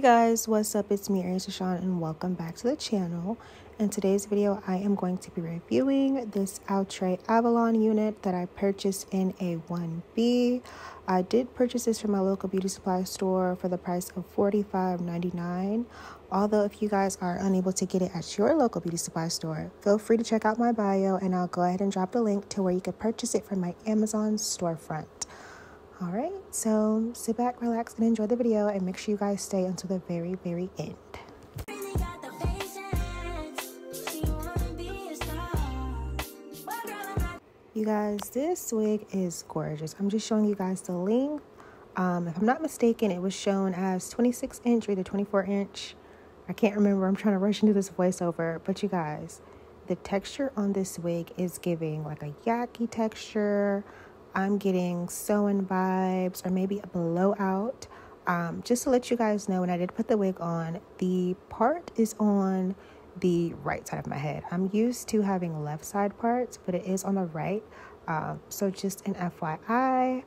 guys, what's up? It's me, Airious La'shaun, and welcome back to the channel. In today's video, I am going to be reviewing this Outre Avalon unit that I purchased in a 1B. I did purchase this from my local beauty supply store for the price of $45.99. Although if you guys are unable to get it at your local beauty supply store, feel free to check out my bio and I'll go ahead and drop the link to where you can purchase it from my Amazon storefront. All right, so sit back, relax, and enjoy the video, and make sure you guys stay until the very, very end. You guys, this wig is gorgeous. I'm just showing you guys the length. Um, if I'm not mistaken, it was shown as 26 inch or the 24 inch. I can't remember. I'm trying to rush into this voiceover, but you guys, the texture on this wig is giving like a yaki texture. I'm getting sew-in vibes or maybe a blowout. Um, just to let you guys know, when I did put the wig on, the part is on the right side of my head. I'm used to having left side parts, but it is on the right. Um, so just an FYI.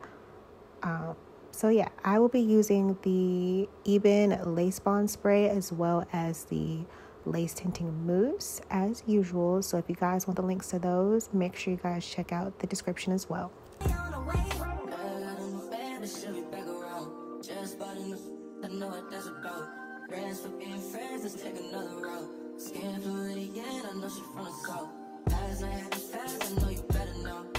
Um, so yeah, I will be using the Ebin Lace Bond Spray as well as the lace tinting mousse as usual. So if you guys want the links to those, make sure you guys check out the description as well. Friends for being friends, let's take another road. Skin Floridian, I know she from the south. Last night had fast, I know you better know.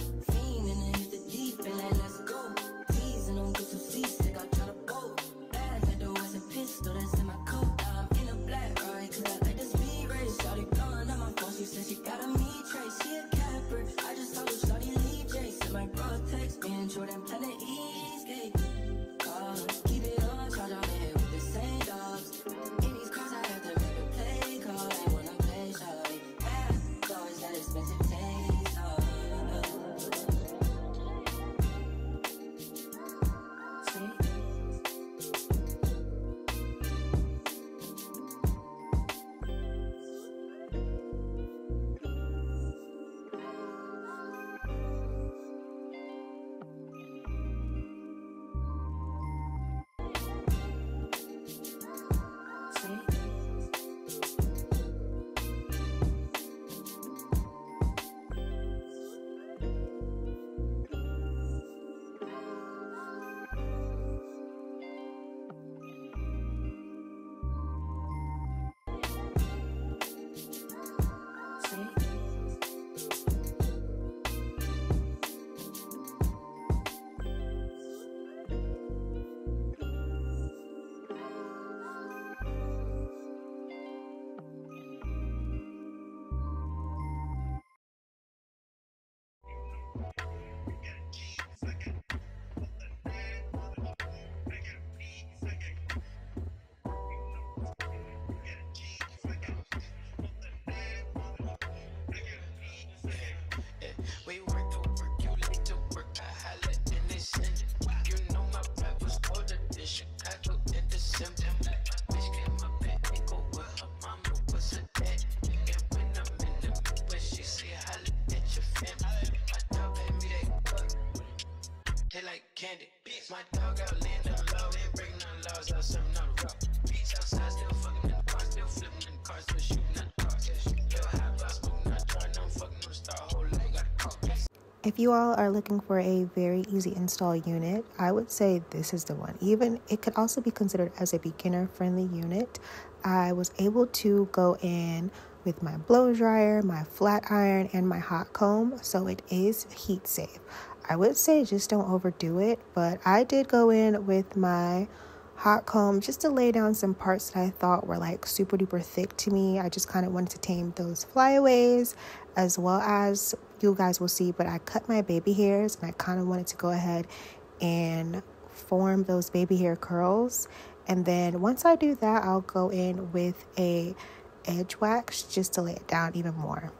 Candy. My dog out laying down low, breaking laws, outside, still fucking in the car, still flipping in the car, still shooting at the high I'm fucking star, whole got a. If you all are looking for a very easy install unit, I would say this is the one. Even it could also be considered as a beginner friendly unit. I was able to go in with my blow dryer, my flat iron, and my hot comb, so it is heat safe. I would say just don't overdo it, but I did go in with my hot comb just to lay down some parts that I thought were like super duper thick to me. I just kind of wanted to tame those flyaways as well as you guys will see, but I cut my baby hairs and I kind of wanted to go ahead and form those baby hair curls. And then once I do that, I'll go in with a edge wax just to lay it down even more.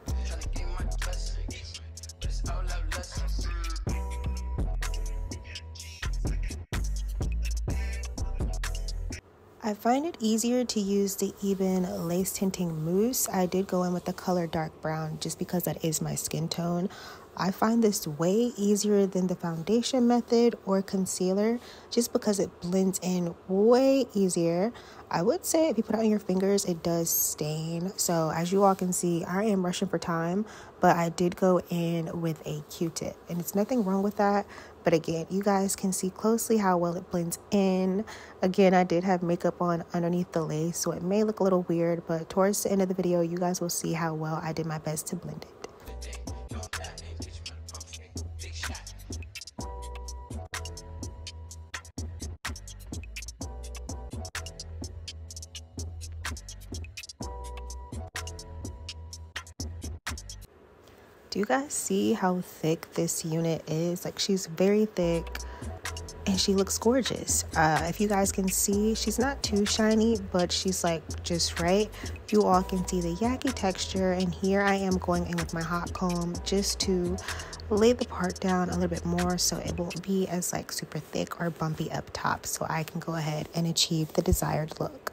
I find it easier to use the Ebin lace tinting mousse. I did go in with the color dark brown just because that is my skin tone. I find this way easier than the foundation method or concealer just because it blends in way easier. I would say if you put it on your fingers, it does stain. So as you all can see, I am rushing for time, but I did go in with a Q-tip and it's nothing wrong with that. But again, you guys can see closely how well it blends in. Again, I did have makeup on underneath the lace, so it may look a little weird, but towards the end of the video, you guys will see how well I did my best to blend it. Do you guys see how thick this unit is? Like she's very thick and she looks gorgeous. Uh, if you guys can see, she's not too shiny, but she's like just right. You all can see the yaki texture and here I am going in with my hot comb just to lay the part down a little bit more so it won't be as like super thick or bumpy up top so I can go ahead and achieve the desired look.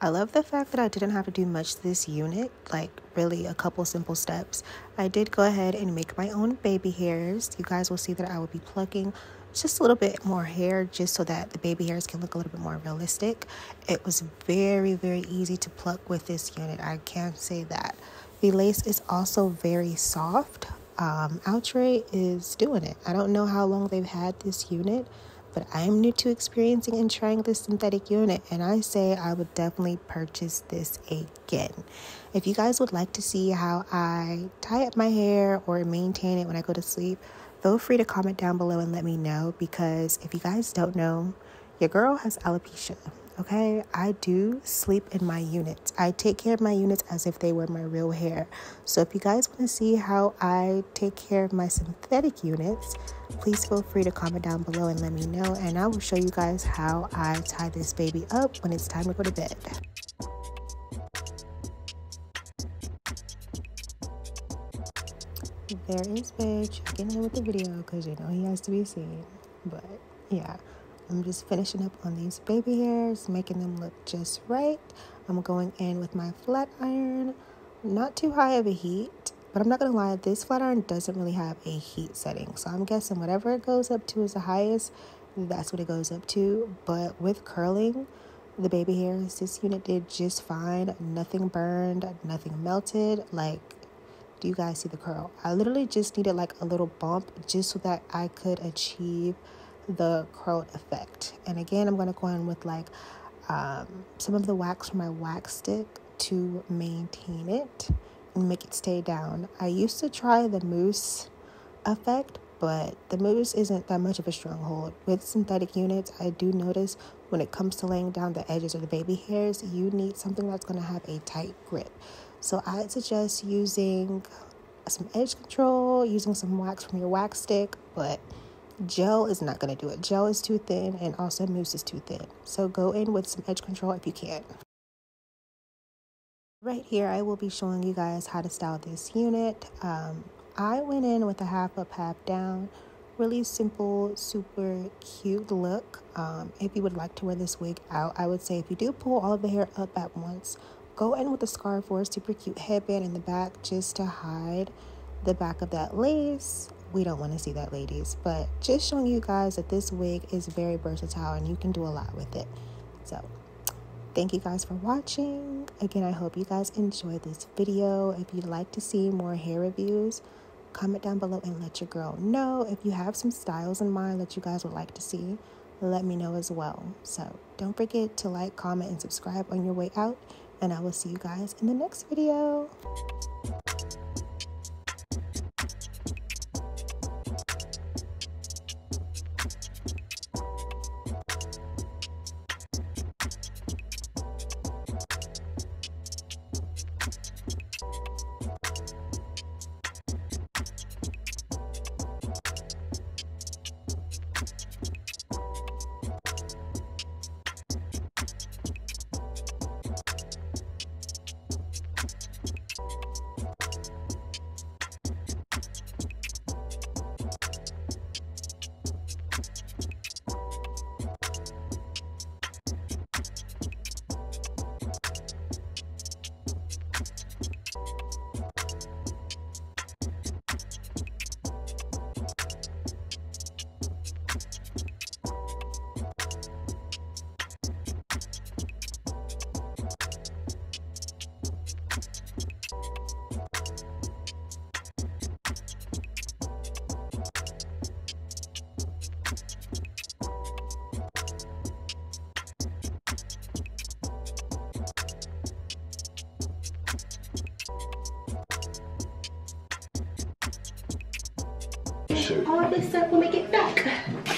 I love the fact that I didn't have to do much this unit, like really a couple simple steps. I did go ahead and make my own baby hairs. You guys will see that I will be plucking just a little bit more hair just so that the baby hairs can look a little bit more realistic. It was very, very easy to pluck with this unit. I can say that. The lace is also very soft. Um, Outre is doing it. I don't know how long they've had this unit, but I'm new to experiencing and trying this synthetic unit, and I say I would definitely purchase this again. If you guys would like to see how I tie up my hair or maintain it when I go to sleep, feel free to comment down below and let me know because if you guys don't know, your girl has alopecia. Okay, I do sleep in my units. I take care of my units as if they were my real hair. So if you guys want to see how I take care of my synthetic units, please feel free to comment down below and let me know. And I will show you guys how I tie this baby up when it's time to go to bed. There is Babe checking in with the video because you know he has to be seen. But yeah. I'm just finishing up on these baby hairs, making them look just right. I'm going in with my flat iron, not too high of a heat, but I'm not gonna lie, this flat iron doesn't really have a heat setting. So I'm guessing whatever it goes up to is the highest, that's what it goes up to. But with curling, the baby hairs, this unit did just fine. Nothing burned, nothing melted. Like, do you guys see the curl? I literally just needed like a little bump just so that I could achieve the curled effect. And again, I'm going to go in with like um, some of the wax from my wax stick to maintain it and make it stay down. I used to try the mousse effect, but the mousse isn't that much of a stronghold. With synthetic units, I do notice when it comes to laying down the edges of the baby hairs, you need something that's going to have a tight grip. So I suggest using some edge control, using some wax from your wax stick, but Gel is not going to do it. Gel is too thin and also mousse is too thin. So go in with some edge control if you can. Right here, I will be showing you guys how to style this unit. Um, I went in with a half up, half down. Really simple, super cute look. Um, if you would like to wear this wig out, I would say if you do pull all of the hair up at once, go in with a scarf or a super cute headband in the back just to hide the back of that lace. We don't want to see that, ladies. But just showing you guys that this wig is very versatile and you can do a lot with it. So thank you guys for watching. Again, I hope you guys enjoyed this video. If you'd like to see more hair reviews, comment down below and let your girl know. If you have some styles in mind that you guys would like to see, let me know as well. So don't forget to like, comment, and subscribe on your way out. And I will see you guys in the next video. All this stuff when we get back.